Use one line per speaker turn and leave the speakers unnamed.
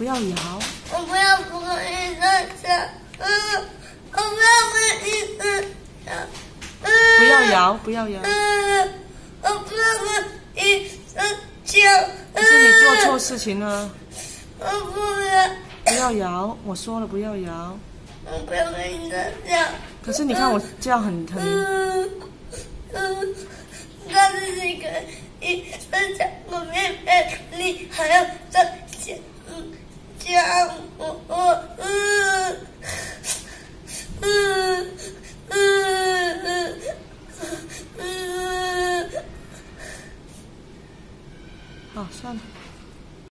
不要摇，
我不要不跟医生讲，嗯，我不要跟医生讲，嗯，
不要摇，不要摇。
嗯，我不要跟医生讲，
可是你做错事情了，
我不要，
不要摇。我说了不要摇。
我不要跟医生讲，
可是你看我这样很疼，
嗯嗯，但是你跟医生讲我妹妹，你还要再讲，嗯，嗯嗯嗯嗯嗯嗯，好，算了。